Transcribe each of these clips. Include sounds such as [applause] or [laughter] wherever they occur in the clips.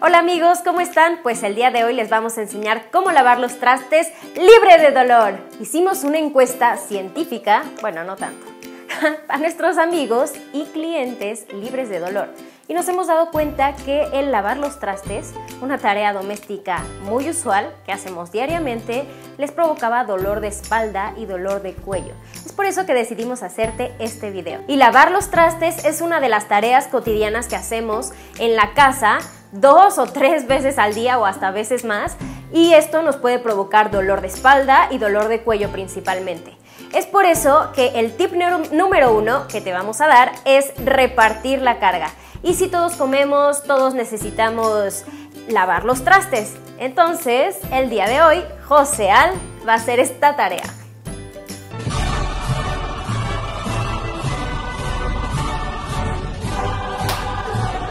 Hola amigos, ¿cómo están? Pues el día de hoy les vamos a enseñar cómo lavar los trastes libre de dolor. Hicimos una encuesta científica, bueno, no tanto, [laughs] a nuestros amigos y clientes libres de dolor. Y nos hemos dado cuenta que el lavar los trastes, una tarea doméstica muy usual que hacemos diariamente, les provocaba dolor de espalda y dolor de cuello. Es por eso que decidimos hacerte este video. Y lavar los trastes es una de las tareas cotidianas que hacemos en la casa dos o tres veces al día o hasta veces más y esto nos puede provocar dolor de espalda y dolor de cuello principalmente. Es por eso que el tip número uno que te vamos a dar es repartir la carga. Y si todos comemos, todos necesitamos lavar los trastes. Entonces, el día de hoy, José Al va a hacer esta tarea.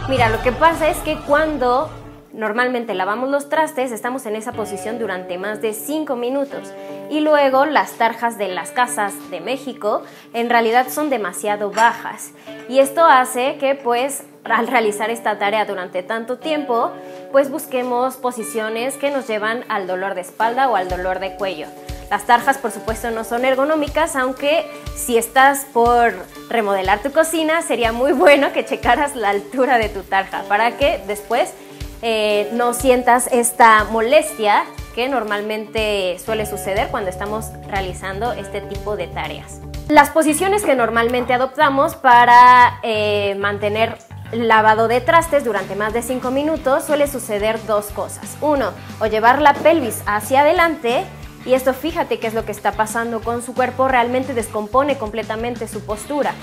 Mira, lo que pasa es que cuando normalmente lavamos los trastes, estamos en esa posición durante más de 5 minutos. Y luego las tarjas de las casas de México en realidad son demasiado bajas. Y esto hace que pues al realizar esta tarea durante tanto tiempo, pues busquemos posiciones que nos llevan al dolor de espalda o al dolor de cuello. Las tarjas, por supuesto, no son ergonómicas, aunque si estás por remodelar tu cocina, sería muy bueno que checaras la altura de tu tarja para que después eh, no sientas esta molestia que normalmente suele suceder cuando estamos realizando este tipo de tareas. Las posiciones que normalmente adoptamos para eh, mantener lavado de trastes durante más de 5 minutos suele suceder dos cosas. Uno, o llevar la pelvis hacia adelante y esto fíjate qué es lo que está pasando con su cuerpo, realmente descompone completamente su postura.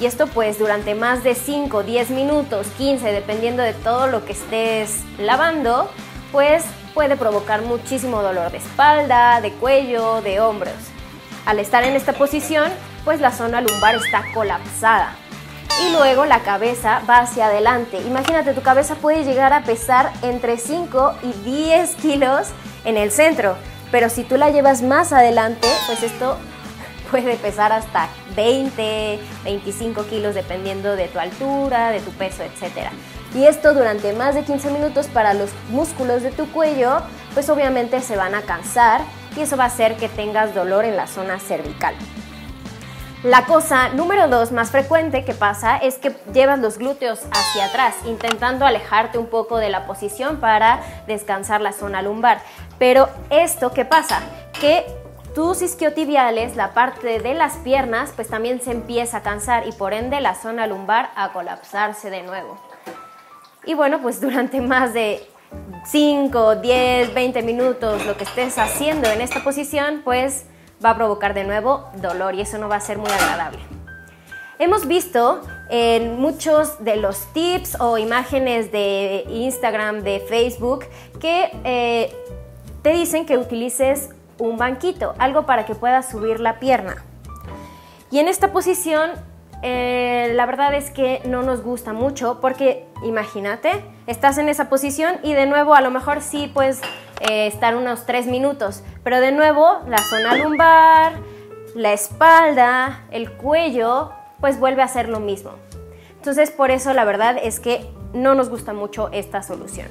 Y esto pues durante más de 5, 10 minutos, 15, dependiendo de todo lo que estés lavando, pues puede provocar muchísimo dolor de espalda, de cuello, de hombros. Al estar en esta posición, pues la zona lumbar está colapsada. Y luego la cabeza va hacia adelante. Imagínate, tu cabeza puede llegar a pesar entre 5 y 10 kilos en el centro. Pero si tú la llevas más adelante, pues esto [laughs] puede pesar hasta 20, 25 kilos dependiendo de tu altura, de tu peso, etc. Y esto durante más de 15 minutos para los músculos de tu cuello, pues obviamente se van a cansar y eso va a hacer que tengas dolor en la zona cervical. La cosa número dos más frecuente que pasa es que llevas los glúteos hacia atrás, intentando alejarte un poco de la posición para descansar la zona lumbar. Pero esto, ¿qué pasa? Que tus isquiotibiales, la parte de las piernas, pues también se empieza a cansar y por ende la zona lumbar a colapsarse de nuevo. Y bueno, pues durante más de 5, 10, 20 minutos lo que estés haciendo en esta posición, pues va a provocar de nuevo dolor y eso no va a ser muy agradable. Hemos visto en muchos de los tips o imágenes de Instagram, de Facebook, que eh, te dicen que utilices un banquito, algo para que puedas subir la pierna. Y en esta posición, eh, la verdad es que no nos gusta mucho porque imagínate, estás en esa posición y de nuevo a lo mejor sí puedes eh, estar unos 3 minutos, pero de nuevo la zona lumbar, la espalda, el cuello, pues vuelve a ser lo mismo. Entonces por eso la verdad es que no nos gusta mucho esta solución.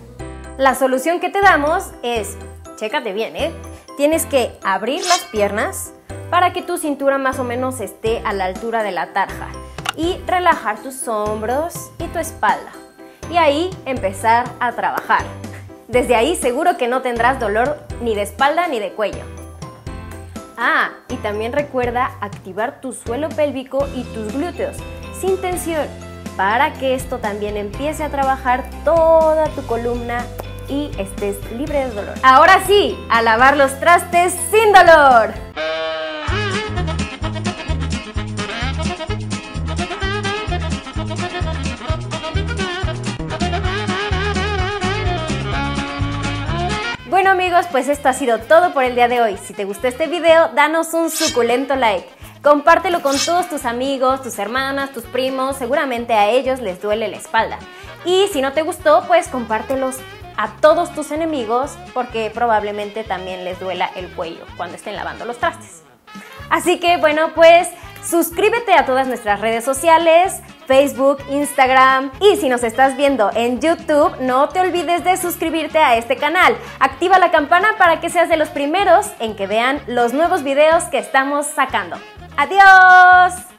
La solución que te damos es chécate bien, ¿eh? Tienes que abrir las piernas para que tu cintura más o menos esté a la altura de la tarja y relajar tus hombros y tu espalda. Y ahí empezar a trabajar. Desde ahí seguro que no tendrás dolor ni de espalda ni de cuello. Ah, y también recuerda activar tu suelo pélvico y tus glúteos sin tensión para que esto también empiece a trabajar toda tu columna y estés libre de dolor. Ahora sí, a lavar los trastes sin dolor. Bueno amigos, pues esto ha sido todo por el día de hoy. Si te gustó este video, danos un suculento like. Compártelo con todos tus amigos, tus hermanas, tus primos, seguramente a ellos les duele la espalda. Y si no te gustó, pues compártelos a todos tus enemigos porque probablemente también les duela el cuello cuando estén lavando los trastes. Así que bueno, pues Suscríbete a todas nuestras redes sociales, Facebook, Instagram y si nos estás viendo en YouTube, no te olvides de suscribirte a este canal. Activa la campana para que seas de los primeros en que vean los nuevos videos que estamos sacando. ¡Adiós!